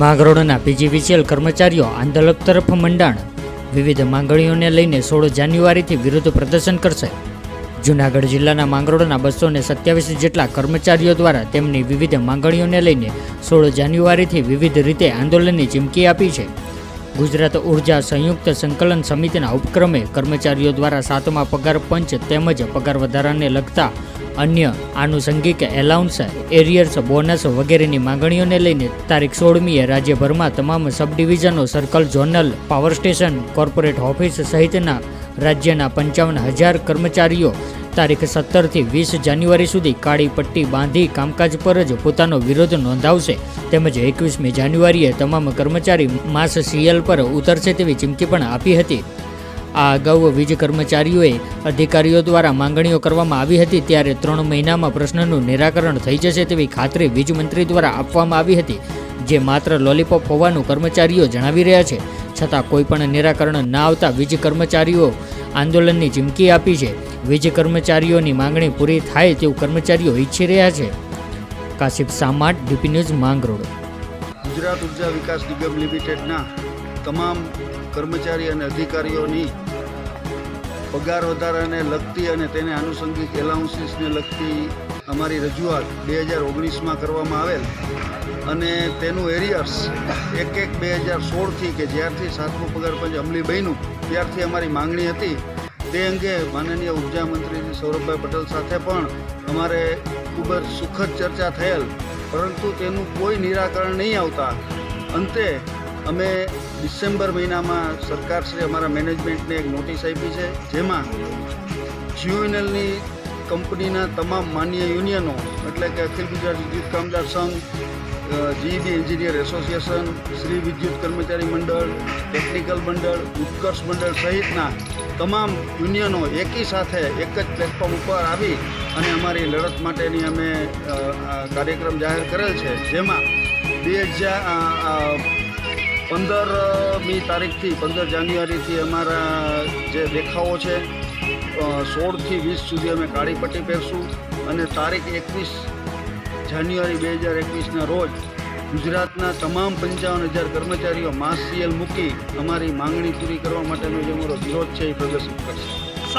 માંગરોળના PGVCL કર્મચારીઓ આંદોલક તરફ મંડાણ. વિવિધ માંગણીઓને લઈને સોળ જાન્યુઆરીથી વિરોધ પ્રદર્શન કરશે. જૂનાગઢ જિલ્લાના માંગરોળના બસો ને સત્યાવીસ જેટલા કર્મચારીઓ દ્વારા તેમની વિવિધ માંગણીઓને લઈને સોળ જાન્યુઆરીથી વિવિધ રીતે આંદોલનની ચીમકી આપી છે. ગુજરાત ઊર્જા સંયુક્ત સંકલન સમિતિના ઉપક્રમે કર્મચારીઓ દ્વારા સાતમા પગાર પંચ તેમજ પગાર વધારાને લગતા અન્ય આનુષંગિક એલાઉન્સ, એરિયર્સ, બોનસ વગેરેની માંગણીઓને લઈને તારીખ સોળમીએ રાજ્યભરમાં તમામ સબ ડિવિઝનો circle, zonal, power station, corporate office સહિતના રાજ્યના પંચાવન હજાર કર્મચારીઓ તારીખ સત્તરથી વીસ જાન્યુઆરી સુધી કાળી પટ્ટી બાંધી કામકાજ પર જ પોતાનો વિરોધ નોંધાવશે. તેમજ એકવીસમી જાન્યુઆરીએ તમામ કર્મચારી માસ સીએલ પર ઉતરશે તેવી ચીમકી પણ આપી હતી. આ અગાઉ વીજ કર્મચારીઓએ અધિકારીઓ દ્વારા માંગણીઓ કરવામાં આવી હતી ત્યારે ત્રણ મહિનામાં પ્રશ્નનું નિરાકરણ થઈ જશે તેવી ખાતરી વીજ મંત્રી દ્વારા આપવામાં આવી હતી, જે માત્ર લોલીપોપ હોવાનું કર્મચારીઓ જણાવી રહ્યા છે. છતાં કોઈપણ નિરાકરણ ના આવતા વીજ કર્મચારીઓ આંદોલનની ચીમકી આપી છે. વીજ કર્મચારીઓની માંગણી પૂરી થાય તેવું કર્મચારીઓ ઈચ્છી રહ્યા છે. Kashif Samat, DP news, Mangrol. Gujarat Urja Vikas નિગમ લિમિટેડના તમામ કર્મચારી અને અધિકારીઓની પગાર વધારાને લગતી અને તેને આનુષંગિક એલાઉન્સીસને લગતી અમારી રજૂઆત બે હજાર ઓગણીસમાં કરવામાં આવેલ. અને તેનું એરિયર્સ એક એક બે હજાર સોળથી કે જ્યારથી સાતમું પગાર પંચ અમલી બન્યું, ત્યારથી અમારી માંગણી હતી. તે અંગે માનનીય ઊર્જા મંત્રી સૌરભભાઈ પટેલ સાથે પણ અમારે ખૂબ જ સુખદ ચર્ચા થયેલ, પરંતુ તેનું કોઈ નિરાકરણ નહીં આવતા. અંતે અમે ડિસેમ્બર મહિનામાં સરકારશ્રી અમારા મેનેજમેન્ટને એક નોટિસ આપી છે, જેમાં જીયુએનએલની કંપનીના તમામ માન્ય યુનિયનો, એટલે કે અખિલ ગુજરાત વિદ્યુત કામદાર સંઘ જીઈબી એન્જિનિયર એસોસિએશન, શ્રી વિદ્યુત કર્મચારી મંડળ, ટેકનિકલ મંડળ, ઉત્કર્ષ મંડળ સહિતના તમામ યુનિયનો એકી સાથે એક જ પ્લેટફોર્મ ઉપર આવી અને અમારી લડત માટેની અમે કાર્યક્રમ જાહેર કરેલ છે, જેમાં બે હજાર પંદરમી તારીખથી, પંદર જાન્યુઆરીથી અમારા જે દેખાવો છે સોળથી વીસ સુધી અમે કાળી પટ્ટી પહેરશું અને તારીખ એકવીસ જાન્યુઆરી બે હજાર એકવીસના રોજ ગુજરાતના તમામ પંચાવન હજાર કર્મચારીઓ માસ સીએલ મૂકી અમારી માંગણી પૂરી કરવા માટેનો જે અમારો વિરોધ છે એ પ્રદર્શિત કરશે.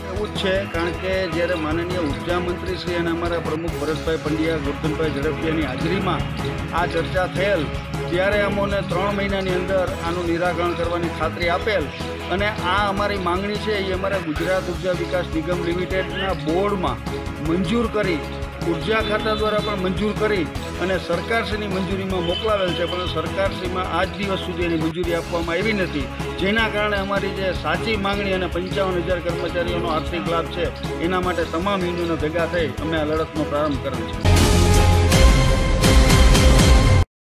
એવું જ છે, કારણ કે જ્યારે માનનીય ઊર્જા મંત્રી શ્રી અને અમારા પ્રમુખ ભરતભાઈ પંડ્યા ગોરધનભાઈ ઝડપિયાની હાજરીમાં આ ચર્ચા થયેલ ત્યારે અમોને ત્રણ મહિનાની અંદર આનું નિરાકરણ કરવાની ખાતરી આપેલ અને આ અમારી માંગણી છે, એ અમારા ગુજરાત ઊર્જા વિકાસ નિગમ લિમિટેડના બોર્ડમાં મંજૂર કરી, ઊર્જા ખાતા દ્વારા પણ મંજૂર કરી અને સરકારશ્રીની મંજૂરીમાં મોકલાવેલ છે, પણ સરકારશ્રીમાં આજ દિવસ સુધી એની મંજૂરી આપવામાં આવી નથી. જેના કારણે અમારી જે સાચી માંગણી અને પંચાવન હજાર કર્મચારીઓનો આર્થિક લાભ છે, એના માટે તમામ યુનિયનો ભેગા થઈ અમે આ લડતનો પ્રારંભ કરેલ છે.